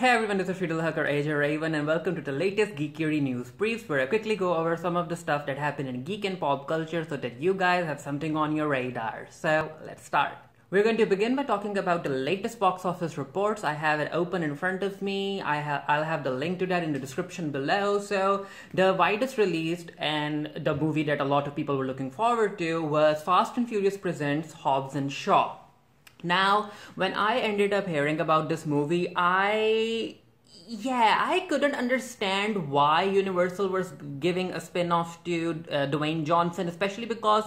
Hey everyone, this is Friedel Hacker AJ Raven and welcome to the latest Geekiary news briefs where I quickly go over some of the stuff that happened in geek and pop culture so that you guys have something on your radar. So let's start. We're going to begin by talking about the latest box office reports. I have it open in front of me. I I'll have the link to that in the description below. So the widest released and the movie that a lot of people were looking forward to was Fast and Furious Presents Hobbs and Shaw. Now, when I ended up hearing about this movie, I yeah, I couldn't understand why Universal was giving a spin-off to uh, Dwayne Johnson, especially because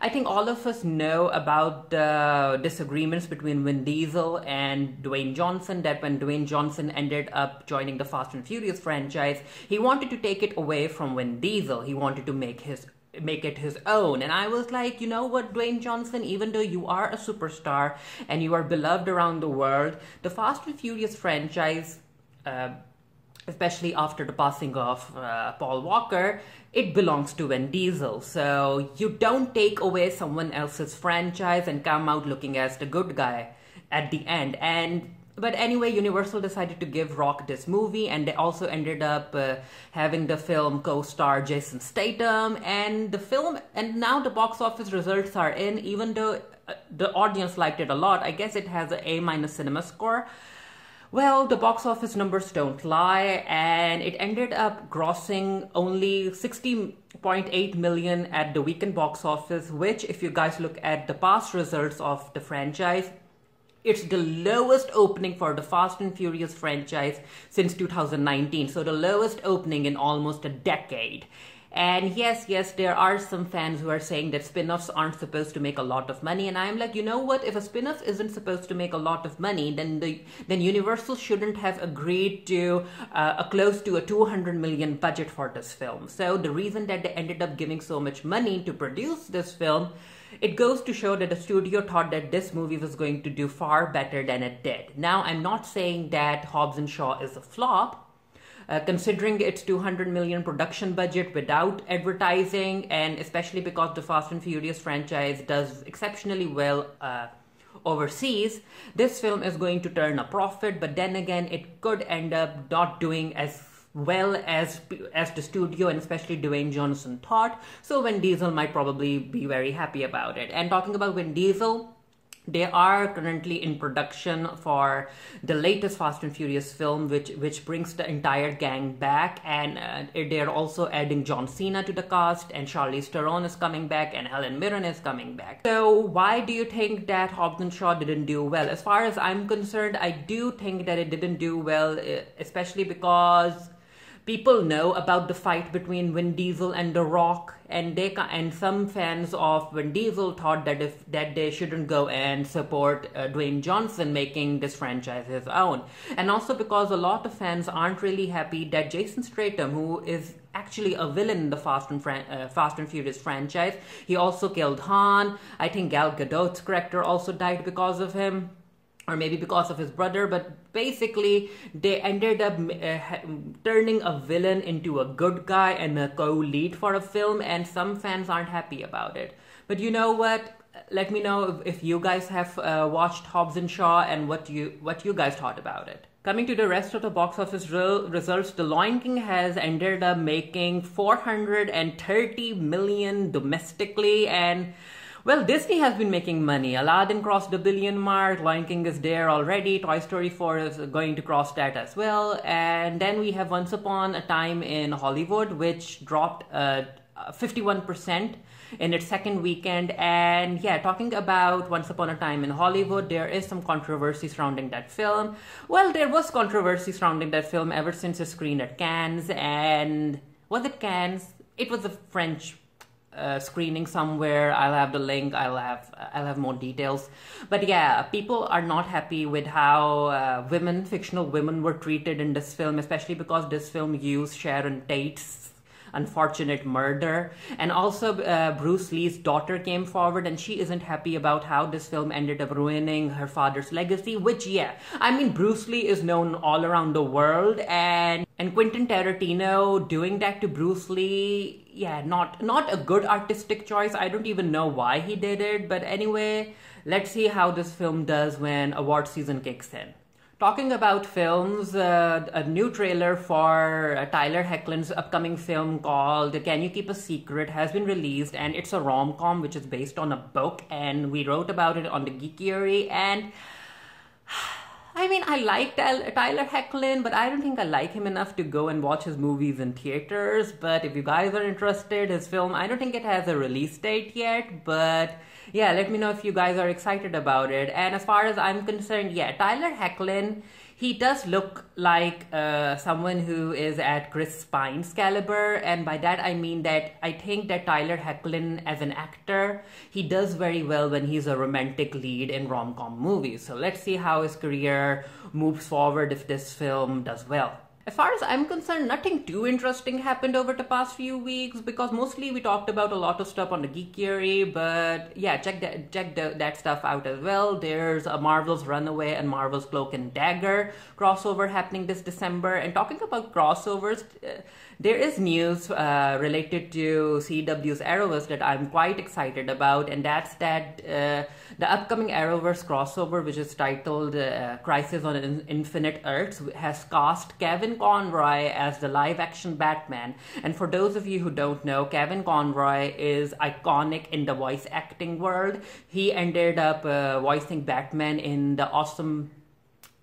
I think all of us know about the disagreements between Vin Diesel and Dwayne Johnson. That when Dwayne Johnson ended up joining the Fast and Furious franchise, he wanted to take it away from Vin Diesel. He wanted to make his make it his own. And I was like, you know what, Dwayne Johnson, even though you are a superstar and you are beloved around the world, the Fast and Furious franchise, uh, especially after the passing of uh, Paul Walker, it belongs to Vin Diesel. So you don't take away someone else's franchise and come out looking as the good guy at the end. And but anyway, Universal decided to give Rock this movie, and they also ended up uh, having the film co-star Jason Statham, and the film, and now the box office results are in. Even though uh, the audience liked it a lot, I guess it has an A minus cinema score. Well, the box office numbers don't lie, and it ended up grossing only 60.8 million at the weekend box office, which, if you guys look at the past results of the franchise, it's the lowest opening for the Fast and Furious franchise since 2019. So the lowest opening in almost a decade. And yes, yes, there are some fans who are saying that spin-offs aren't supposed to make a lot of money. And I'm like, you know what? If a spin-off isn't supposed to make a lot of money, then the then Universal shouldn't have agreed to uh, a close to a 200 million budget for this film. So the reason that they ended up giving so much money to produce this film it goes to show that the studio thought that this movie was going to do far better than it did. Now, I'm not saying that Hobbs and Shaw is a flop. Uh, considering its 200 million production budget without advertising, and especially because the Fast and Furious franchise does exceptionally well uh, overseas, this film is going to turn a profit. But then again, it could end up not doing as well as as the studio and especially Dwayne Johnson thought. So Vin Diesel might probably be very happy about it. And talking about Vin Diesel, they are currently in production for the latest Fast and Furious film, which which brings the entire gang back, and uh, they're also adding John Cena to the cast, and Charlize Theron is coming back, and Helen Mirren is coming back. So why do you think that Hobbs and Shaw didn't do well? As far as I'm concerned, I do think that it didn't do well, especially because people know about the fight between Vin Diesel and The Rock, and they and some fans of Vin Diesel thought that if that they shouldn't go and support uh, Dwayne Johnson making this franchise his own, and also because a lot of fans aren't really happy that Jason Statham, who is actually a villain in the Fast and, uh, Fast and Furious franchise, he also killed Han. I think Gal Gadot's character also died because of him or maybe because of his brother, but basically they ended up uh, turning a villain into a good guy and a co-lead for a film, and some fans aren't happy about it. But you know what? Let me know if, you guys have uh, watched Hobbs and Shaw and what you what you guys thought about it. Coming to the rest of the box office re- results, The Lion King has ended up making 430 million domestically and well, Disney has been making money. Aladdin crossed the billion mark. Lion King is there already. Toy Story 4 is going to cross that as well. And then we have Once Upon a Time in Hollywood, which dropped uh, 51% in its second weekend. And yeah, talking about Once Upon a Time in Hollywood, there is some controversy surrounding that film. Well, there was controversy surrounding that film ever since it screened at Cannes. And was it Cannes? It was a French uh, screening somewhere. I'll have the link. I'll have I'll have more details. But yeah, people are not happy with how uh, women, fictional women, were treated in this film, especially because this film used Sharon Tate's unfortunate murder. And also, uh, Bruce Lee's daughter came forward and she isn't happy about how this film ended up ruining her father's legacy, which, yeah, I mean, Bruce Lee is known all around the world and and Quentin Tarantino doing that to Bruce Lee, yeah, not not a good artistic choice. I don't even know why he did it, but anyway, let's see how this film does when award season kicks in. Talking about films, uh, a new trailer for uh, Tyler Hoechlin's upcoming film called Can You Keep a Secret has been released, and it's a rom com which is based on a book, and we wrote about it on the Geekiary. And I mean, I like Tyler Hoechlin, but I don't think I like him enough to go and watch his movies in theaters. But if you guys are interested, his film, I don't think it has a release date yet, but yeah, let me know if you guys are excited about it. And as far as I'm concerned, yeah, Tyler Hoechlin he does look like uh, someone who is at Chris Pine's caliber, and by that I mean that I think that Tyler Hoechlin, as an actor, he does very well when he's a romantic lead in rom com movies. So let's see how his career moves forward if this film does well. As far as I'm concerned, nothing too interesting happened over the past few weeks because mostly we talked about a lot of stuff on the Geekiary, but yeah, check that check the, that stuff out as well. There's a Marvel's Runaway and Marvel's Cloak and Dagger crossover happening this December. And talking about crossovers, uh, there is news uh, related to CW's Arrowverse that I'm quite excited about, and that's that uh, the upcoming Arrowverse crossover, which is titled uh, Crisis on Infinite Earths, has cast Kevin Conroy as the live action Batman. And for those of you who don't know, Kevin Conroy is iconic in the voice acting world. He ended up uh, voicing Batman in the awesome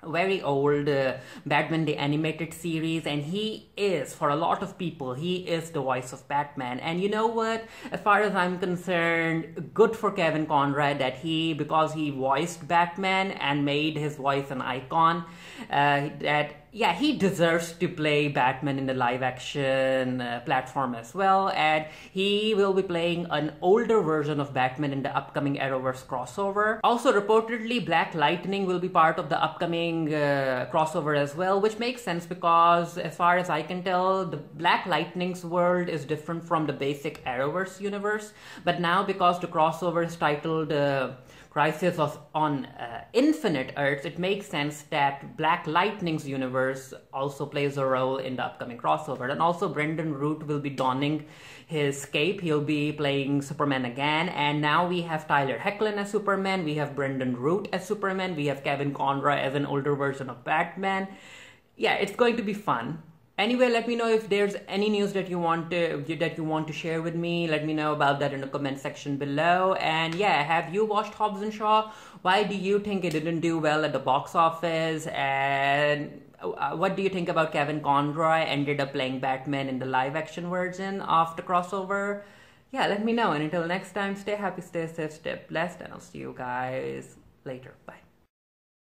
very old uh, Batman the animated series and he is for a lot of people he is the voice of Batman and you know what as far as I'm concerned good for Kevin Conroy that he because he voiced Batman and made his voice an icon uh, that yeah, he deserves to play Batman in the live action uh, platform as well. And he will be playing an older version of Batman in the upcoming Arrowverse crossover. Also, reportedly, Black Lightning will be part of the upcoming uh, crossover as well, which makes sense because, as far as I can tell, the Black Lightning's world is different from the basic Arrowverse universe. But now, because the crossover is titled uh, Crisis on uh, Infinite Earths, it makes sense that Black Lightning's universe also plays a role in the upcoming crossover. And also, Brandon Routh will be donning his cape. He'll be playing Superman again. And now we have Tyler Hoechlin as Superman. We have Brandon Routh as Superman. We have Kevin Conroy as an older version of Batman. Yeah, it's going to be fun anyway let me know if there's any news that you want to that you want to share with me. Let me know about that in the comment section below. And yeah have you watched hobbs and shaw? Why do you think it didn't do well at the box office? And uh, what do you think about kevin conroy ended up playing batman in the live action version of the crossover? Yeah let me know. And until next time stay happy stay safe stay blessed and i'll see you guys later. Bye